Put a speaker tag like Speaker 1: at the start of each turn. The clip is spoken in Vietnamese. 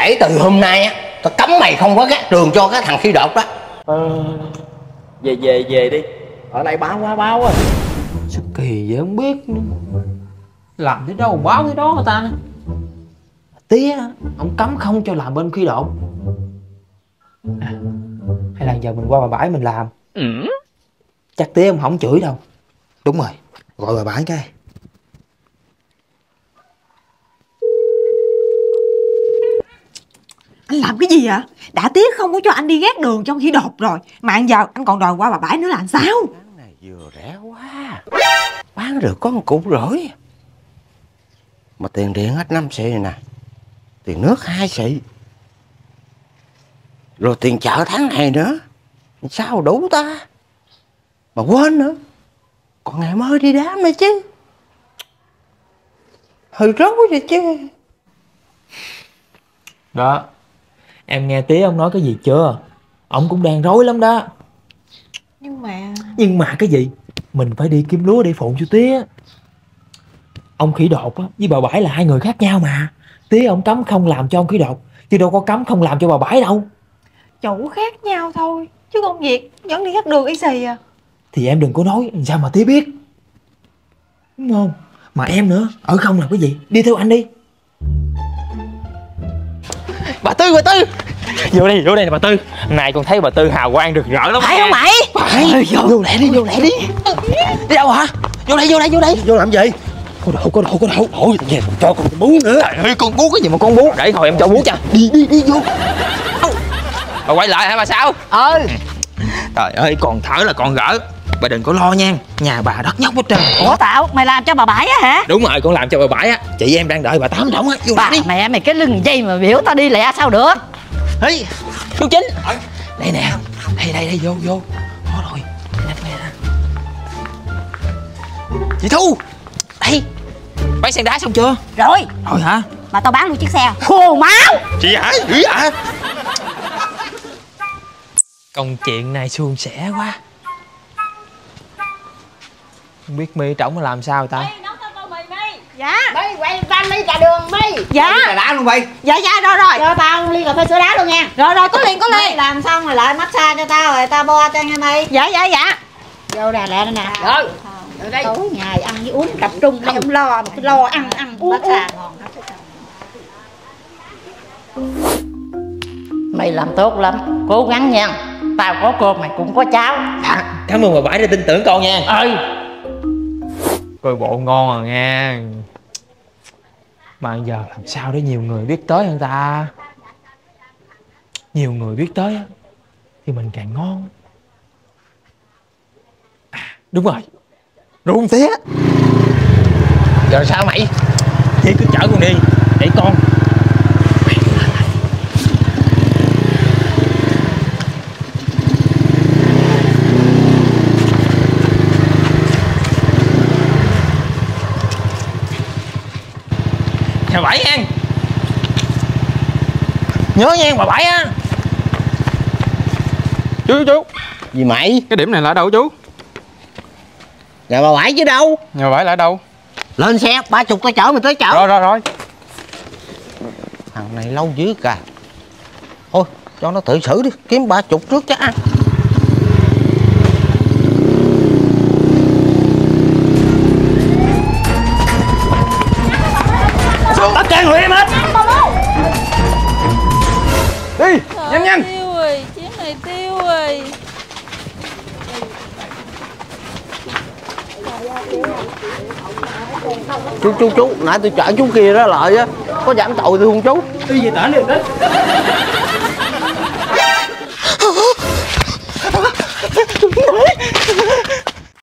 Speaker 1: kể từ hôm nay á tao cấm mày không có gác đường cho cái thằng khi đột đó.
Speaker 2: Ờ, về về về đi. Ở đây báo quá báo à
Speaker 3: Sao kỳ vậy không biết. Nữa. Làm thế đâu báo thế đó hả ta? Tía Ông cấm không cho làm bên khí độn à, Hay là giờ mình qua bà bãi mình làm? Chắc tía ông không chửi đâu.
Speaker 4: Đúng rồi, gọi bà bãi cái.
Speaker 5: Làm cái gì vậy? Đã tiếc không có cho anh đi gác đường trong khi đột rồi. Mà giờ anh còn đòi qua bà bãi nữa là làm sao?
Speaker 1: này vừa rẻ quá. Bán được có một củ rưỡi mà tiền điện hết năm xị này nè. Tiền nước hai xị. Rồi tiền chợ tháng này nữa. Sao đủ ta? Mà quên nữa. Còn ngày mới đi đám nữa chứ. Hơi rối rồi chứ.
Speaker 3: Đó Em nghe tía ông nói cái gì chưa? Ông cũng đang rối lắm đó.
Speaker 5: Nhưng mà...
Speaker 3: Nhưng mà cái gì? Mình phải đi kiếm lúa để phụ cho tía. Ông khỉ đột á, với bà bãi là hai người khác nhau mà. Tía ông cấm không làm cho ông khỉ đột Chứ đâu có cấm không làm cho bà bãi đâu.
Speaker 5: Chủ khác nhau thôi Chứ công việc vẫn đi gác đường y xì à.
Speaker 3: Thì em đừng có nói sao mà tía biết? Đúng không? Mà em nữa Ở không làm cái gì? Đi theo anh đi Bà Tư bà Tư. Vô đây vô đây nè bà Tư. Này con thấy bà Tư hào quang rực rỡ lắm
Speaker 5: Phải không mày?
Speaker 3: Phải vô. vô lẹ đi vô lẹ đi. Đi đâu hả? Vô đây vô đây vô đây.
Speaker 4: Vô làm gì?
Speaker 3: Có đậu có đậu có đậu
Speaker 4: Ôi, về cho con bú nữa.
Speaker 3: Trời ơi con bú cái gì mà con bú? Để hồi em cho bú cho. Đi đi đi vô. Bà quay lại hả bà sao
Speaker 5: Ừ.
Speaker 3: Trời ơi còn thở là còn gỡ Bà đừng có lo nha. Nhà bà đất nhóc hết trơn
Speaker 5: Ủa Tạo, mày làm cho bà bãi á hả?
Speaker 3: Đúng rồi con làm cho bà bãi á. Chị em đang đợi bà tám trọng á. Vô
Speaker 5: Bà
Speaker 3: đi.
Speaker 5: mẹ mày cái lưng dây mà biểu tao đi lẹ sao được?
Speaker 3: Hey, chú Chính. Đây nè. Đây đây đây vô vô. Đó rồi. Nè. Chị Thu. Đây Bán sen đá xong chưa?
Speaker 5: Rồi,
Speaker 3: Rồi hả?
Speaker 5: Mà tao bán luôn chiếc xe. Khô máu.
Speaker 3: Chị hả? Dữ hả Công chuyện này suôn sẻ quá Không biết mi trọng nó làm sao ta?
Speaker 5: Dạ.
Speaker 6: Mấy quay ba ly trà đường mấy
Speaker 5: Dạ.
Speaker 6: Trà đá luôn mày
Speaker 5: Dạ dạ rồi rồi.
Speaker 6: Cho tao ly cà phê sữa đá luôn nha.
Speaker 5: Rồi rồi có liền có liền.
Speaker 6: Làm xong rồi lại massage cho tao rồi tao bo cho nghe mày
Speaker 5: Dạ dạ dạ.
Speaker 6: Vô nè lẹ đây nè Rồi. Rồi đây. Tối ngày ăn với uống tập trung không? Lo mà. Cứ lo ăn ăn. Uống ngon Mày làm tốt lắm. Cố gắng nha. Tao có cơm mày cũng có cháo.
Speaker 3: À, Cảm ơn bà bãi đã tin tưởng con nha.
Speaker 6: Ừ
Speaker 3: Coi bộ ngon à rồi nha Mà giờ làm sao để nhiều người biết tới hơn ta? Nhiều người biết tới Thì mình càng ngon. À, Đúng rồi. Rượu tía Giờ sao mày? Chị cứ chở con đi. Để con. Nhà bảy nha Nhớ nha bà bảy á.
Speaker 7: Chú chú
Speaker 1: Gì mày?
Speaker 7: Cái điểm này là ở đâu chú?
Speaker 1: Nhà bà bãi chứ đâu.
Speaker 7: Nhà bãi là ở đâu?
Speaker 1: Lên xe ba chục tao chở mày tới chợ.
Speaker 7: Rồi rồi rồi.
Speaker 1: Thằng này lâu dữ cả Thôi cho nó tự xử đi Kiếm ba chục trước chắc ăn
Speaker 3: Cả người em hết.
Speaker 7: Đi nhanh nhanh.
Speaker 8: tiêu rồi chuyến này tiêu rồi.
Speaker 1: Chú chú chú Nãy tôi chở chú kia đó lại á. Có giảm tội tôi không chú?
Speaker 3: Đi về tả liền đấy